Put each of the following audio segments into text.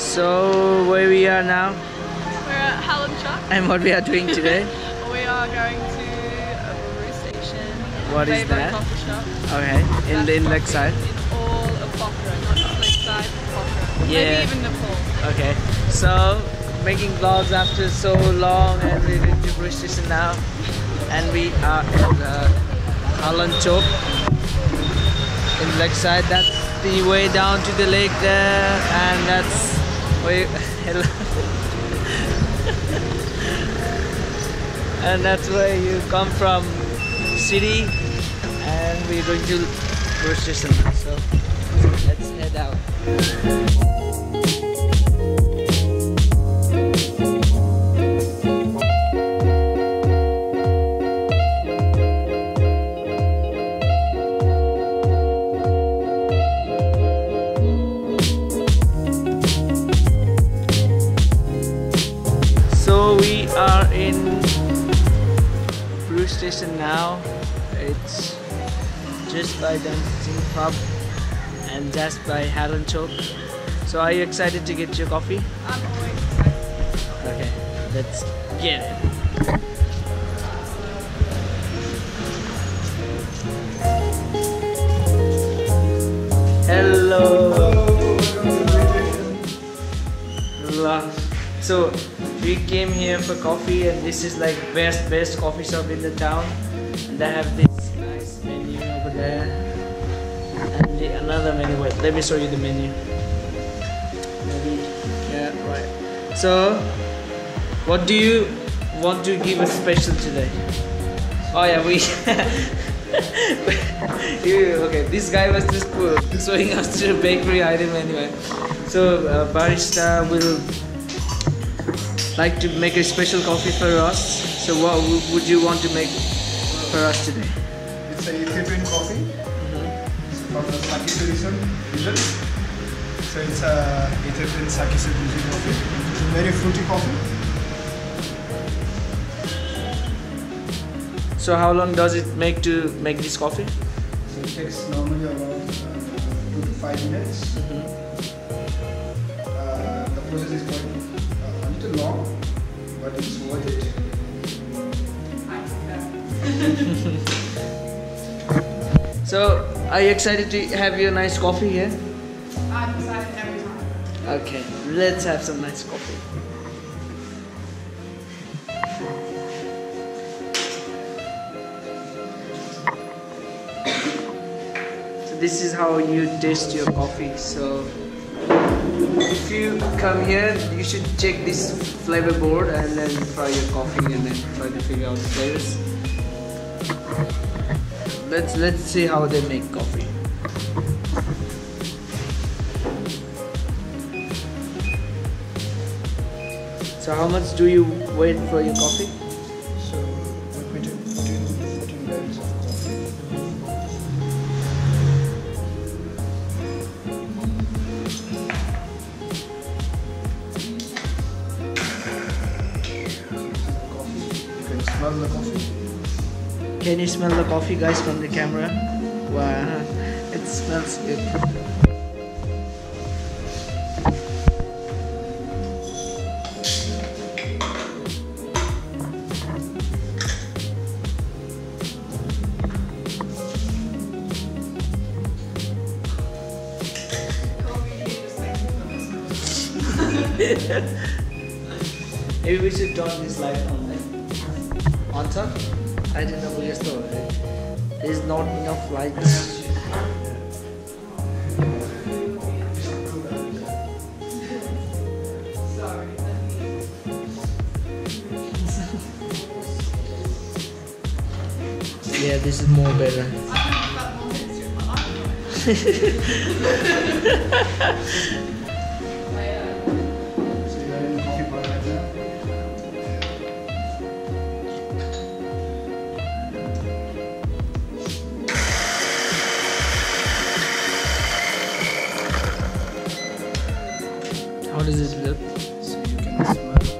So where we are now We're at Hallam Shop. and what we are doing today? We are going to a brew station. What is that? coffee shop. Okay, in the in Lakeside. In all of not just Lakeside, Pokhara. Yeah. Maybe even Nepal. Okay, so making vlogs after so long and we're going to Brew Station now and we are at uh, Hallan Chowk in Lakeside. That's the way down to the lake there and that's hello and that's where you come from city and we're going to Brew So let's head out. Station now. It's just by Dancing Pub and just by Hallan Chowk. So are you excited to get your coffee? I'm always excited. Okay, let's get it. Hello. So we came here for coffee and this is like best best coffee shop in the town. And they have this nice menu over there. And the, another menu wait let me show you the menu. Maybe yeah right. So what do you want to give us special today? Oh yeah we okay this guy was just showing us the bakery item anyway. So uh, barista will like to make a special coffee for us. So what would you want to make for us today? It's a Ethiopian coffee. It's from the Shakiso region. So it's a Ethiopian Shakiso region coffee. It's a very fruity coffee. So how long does it make to make this coffee? So it takes normally around uh, two to five minutes. Uh, the process is quite little long, but it's worth it. So are you excited to have your nice coffee here? I'm excited every time. Okay, let's have some nice coffee. So this is how you taste your coffee. So if you come here, you should check this flavor board and then try your coffee and then try to figure out the flavors. Let's let's see how they make coffee. So how much do you wait for your coffee? Can you smell the coffee guys from the camera? Wow, it smells good. Maybe we should turn this light on like on top. I didn't know we store. Uh, there's not enough lights. Yeah, this is more better. How does this look? So you can smell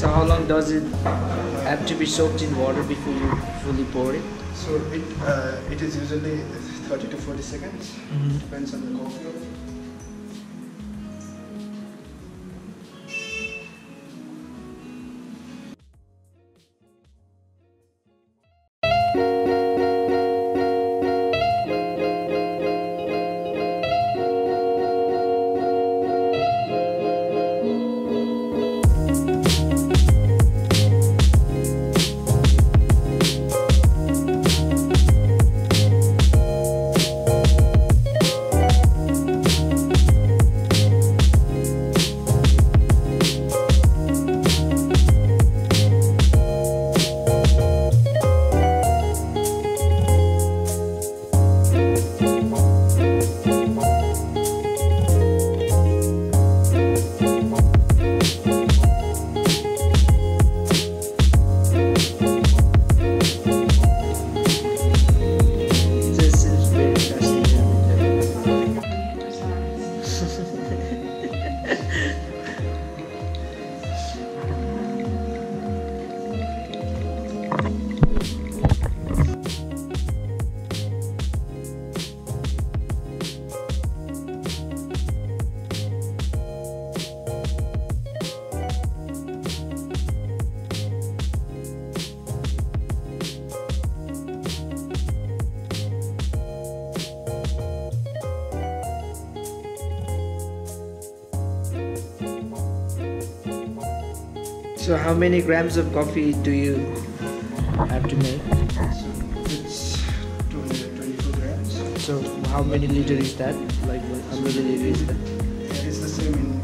So how long does it have to be soaked in water before you fully pour it? So it uh, it is usually 30 to 40 seconds. Depends on the coffee. So how many grams of coffee do you have to make? So it's 224 grams. So how many liter is that? Like how many liter is that? It's the same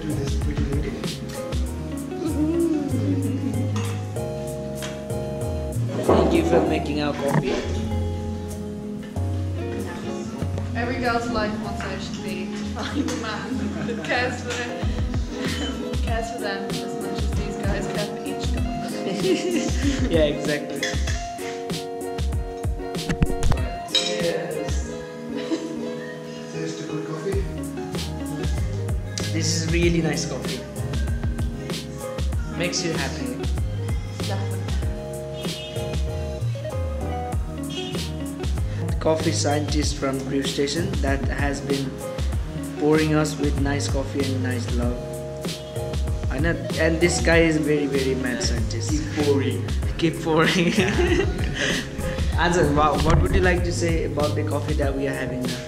to this pretty lady. Thank you for making our coffee. Every girl's life motto should be to find a man that cares for cares for them as much as these guys care for each girl. yeah, exactly. Really nice coffee. Makes you happy. Coffee scientist from Brew Station that has been pouring us with nice coffee and nice love. I know, uh, and this guy is very very mad scientist. Keep pouring. Keep pouring. Answer. What, what would you like to say about the coffee that we are having now?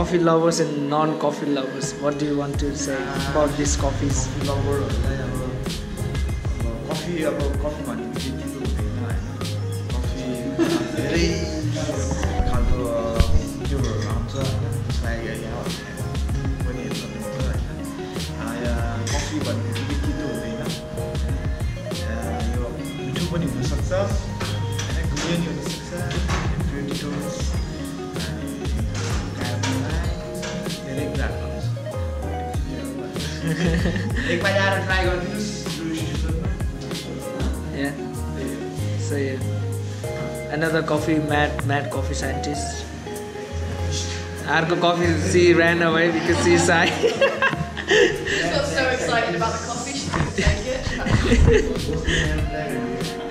Coffee lovers and non coffee lovers what do want to say about this coffee लभरहरूलाई अब coffee अब coffee भनेपछि चिज हुँदैन होइन coffee धेरै खालको त्योहरू आउँछ पनि होइन कफी भन्ने चिज हुँदैन यो मिठो पनि हुनसक्छ होइन ग्रिन हुनसक्छ एकपल्ट आएर ट्राई गरिदिनुहोस् टुरिस्ट स्टेसनमा Yeah. So yeah. another coffee mad mad coffee scientist. Argo coffee she ran away because she's shy. She got so excited about the coffee, she couldn't take it.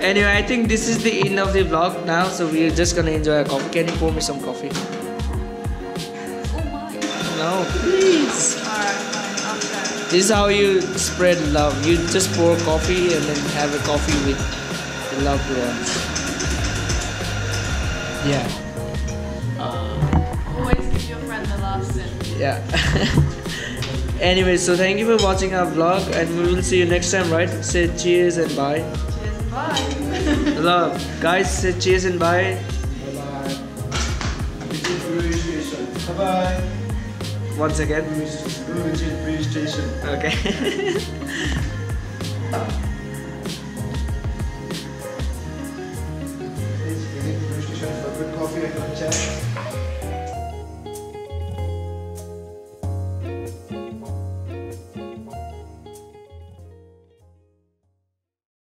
anyway, I think this is the end of the vlog now, so we're just gonna enjoy our coffee. Can you pour me some coffee? Oh my. No, please. This is how you spread love. You just pour coffee and then have a coffee with the loved ones. Yeah. Uh, always give your friend the last sip. Yeah. anyway, so thank you for watching our vlog and we will see you next time, right? Say cheers and bye. Cheers and bye. Love. Guys, say cheers and bye. Bye-bye. Visit Brewery Station. Once again. Visit Brewery Station. Okay.